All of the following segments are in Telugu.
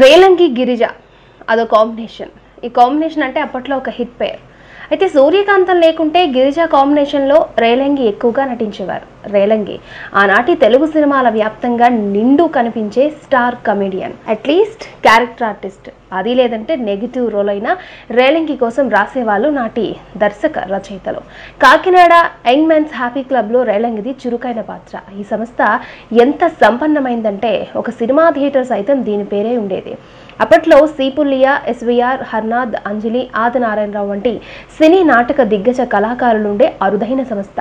రేలంగి గిరిజ అదో కాంబినేషన్ ఈ కాంబినేషన్ అంటే అప్పట్లో ఒక హిట్ పేర్ అయితే సూర్యకాంతం లేకుంటే గిరిజ కాంబినేషన్లో రేలంగి ఎక్కువగా నటించేవారు. రేలంగి. ఆనాటి తెలుగు సినిమాల వ్యాప్తంగా నిండు కనిపించే star comedian. At least character artist అది లేదంటే నెగిటివ్ రోల్ అయినా రేలంగి కోసం రాసేవాళ్ళు నాటి దర్శక రచయితలు. కాకినాడ యంగ్ మెన్స్ హ్యాపీ క్లబ్లో రేలంగిది చురుకైన పాత్ర. ఈ సంస్థ ఎంత సంపన్నమైందంటే ఒక సినిమా థియేటర్ సైతం దీని పేరే ఉండేది. అప్పట్లో సీపుల్లియా ఎస్విఆర్ హర్నాథ్ అంజలి ఆదినారాయణరావు వంటి సినీ నాటక దిగ్గజ కళాకారులుండే అరుదైన సంస్థ.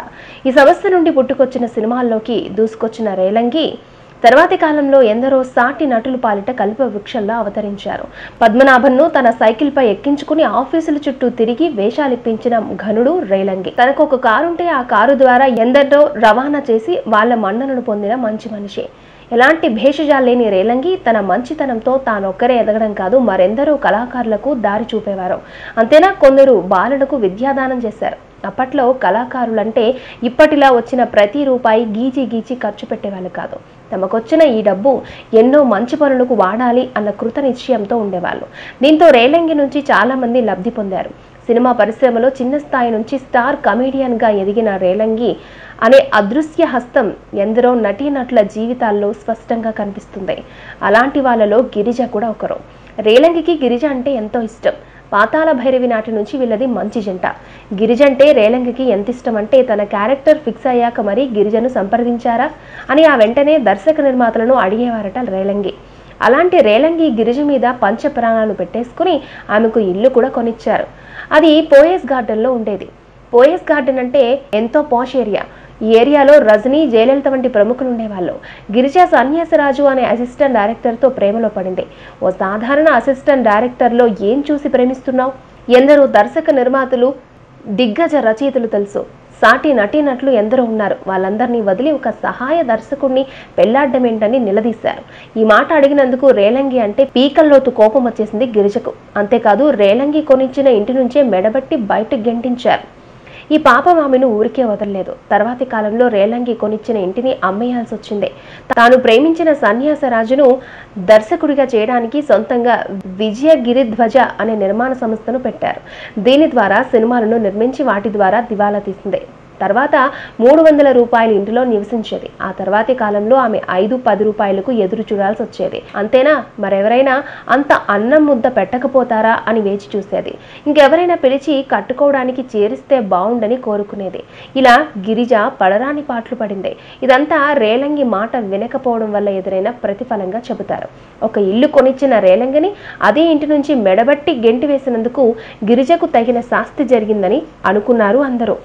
ఈ సంస్థ నుండి పుట్టుకొచ్చిన సినిమాల్లోకి దూసుకొచ్చిన రేలంగి తర్వాతి కాలంలో ఎందరో సాటి నటులు పాలిట కల్ప వృక్షంలో అవతరించారు. పద్మనాభన్ను తన సైకిల్పై ఎక్కించుకుని ఆఫీసుల చుట్టూ తిరిగి వేషాలిప్పించిన ఘనుడు రేలంగి. తనకు ఒక కారుంటే ఆ కారు ద్వారా ఎందరినో రవాణా చేసి వాళ్ళ మన్ననను పొందిన మంచి మనిషి. ఎలాంటి భేషజాలు లేని రేలంగి తన మంచితనంతో తానొక్కరే ఎదగడం కాదు మరెందరో కళాకారులకు దారి చూపేవారు. అంతేనా? కొందరు బాలులకు విద్యాదానం చేశారు. అప్పట్లో కళాకారులంటే ఇప్పటిలా వచ్చిన ప్రతి రూపాయి గీచి గీచి ఖర్చు పెట్టేవాళ్ళు కాదు. తమకొచ్చిన ఈ డబ్బు ఎన్నో మంచి పనులకు వాడాలి అన్న కృత నిశ్చయంతో ఉండేవాళ్ళు. దీంతో రేలంగి నుంచి చాలామంది లబ్ధి పొందారు. సినిమా పరిశ్రమలో చిన్న స్థాయి నుంచి స్టార్ కమీడియన్గా ఎదిగిన రేలంగి అనే అదృశ్య హస్తం ఎందరో నటీనటుల జీవితాల్లో స్పష్టంగా కనిపిస్తుంది. అలాంటి వాళ్ళలో గిరిజ కూడా ఒకరు. రేలంగికి గిరిజ అంటే ఎంతో ఇష్టం. పాతాళ భైరవి నాటి నుంచి వీళ్ళది మంచి జంట. గిరిజ అంటే రేలంగికి ఎంత ఇష్టం అంటే తన క్యారెక్టర్ ఫిక్స్ అయ్యాక మరి గిరిజను సంప్రదించారా? అని ఆ వెంటనే దర్శక నిర్మాతలను అడిగేవారట రేలంగి. అలాంటి రేలంగి గిరిజ మీద పంచప్రాణాలు పెట్టేసుకుని ఆమెకు ఇల్లు కూడా కొనిచ్చారు. అది పోయస్ గార్డెన్లో ఉండేది. పోయస్ గార్డెన్ అంటే ఎంతో పాష్ ఏరియా. ఈ ఏరియాలో రజనీ జయలలిత వంటి ప్రముఖులు ఉండేవాళ్ళు. గిరిజా సన్యాసరాజు అనే అసిస్టెంట్ డైరెక్టర్తో ప్రేమలో పడింది. ఓ సాధారణ అసిస్టెంట్ డైరెక్టర్లో ఏం చూసి ప్రేమిస్తున్నావు? ఎందరో దర్శక నిర్మాతలు దిగ్గజ రచయితలు తెలుసు. సాటి నటీనట్లు ఎందరో ఉన్నారు. వాళ్ళందరినీ వదిలి ఒక సహాయ దర్శకుడిని పెళ్ళాడ్డమేంటని నిలదీశారు. ఈ మాట అడిగినందుకు రేలంగి అంటే పీకల్లోతు కోపం వచ్చేసింది గిరిజకు. అంతేకాదు రేలంగి కొనిచ్చిన ఇంటి నుంచే మెడబట్టి బయటకు గెంటించారు. ఈ పాపం ఆమెను ఊరికే వదలలేదు. తర్వాతి కాలంలో రేలంగి కొనిచ్చిన ఇంటిని అమ్మేయాల్సి వచ్చింది తాను ప్రేమించిన సన్యాసరాజును దర్శకుడిగా చేయడానికి సొంతంగా విజయగిరి ధ్వజ అనే నిర్మాణ సంస్థను పెట్టారు. దీని ద్వారా సినిమాలను నిర్మించి వాటి ద్వారా దివాలా తీసింది. తర్వాత మూడు వందల రూపాయలు ఇంటిలో నివసించేది. ఆ తర్వాతి కాలంలో ఆమె ఐదు పది రూపాయలకు ఎదురు చూడాల్సి వచ్చేది. అంతేనా? మరెవరైనా అంత అన్నం ముద్ద పెట్టకపోతారా అని వేచి చూసేది. ఇంకెవరైనా పిలిచి కట్టుకోవడానికి చేరిస్తే బాగుండని కోరుకునేది. ఇలా గిరిజ పడరాని పాటలు పడింది. ఇదంతా రేలంగి మాట వినకపోవడం వల్ల ఎదురైన ప్రతిఫలంగా చెబుతారు. ఒక ఇల్లు కొనిచ్చిన రేలంగిని అదే ఇంటి నుంచి మెడబట్టి గెంటి వేసినందుకు గిరిజకు తగిన శాస్తి జరిగిందని అనుకున్నారు అందరూ.